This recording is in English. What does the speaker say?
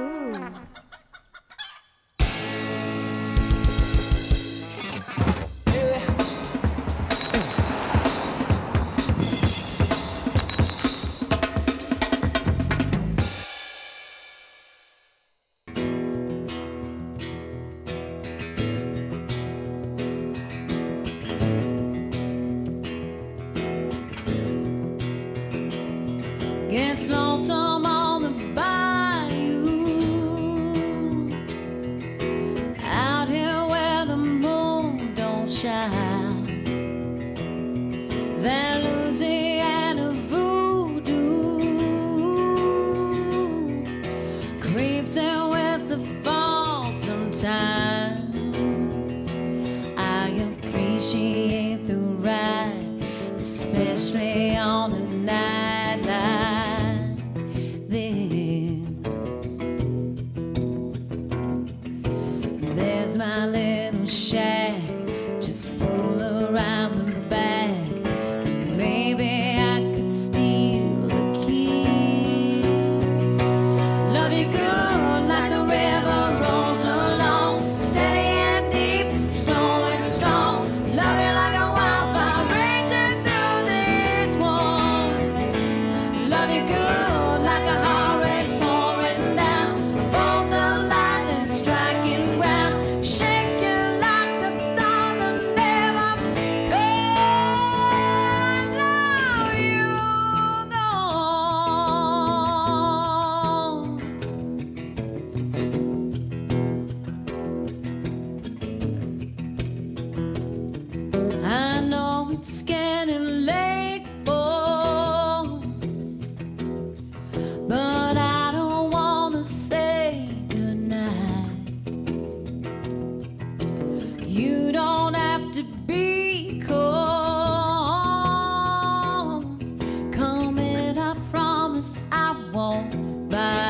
Ooh. times I appreciate it's getting late, oh. But I don't wanna say goodnight. You don't have to be cold. Come in, I promise I won't bite.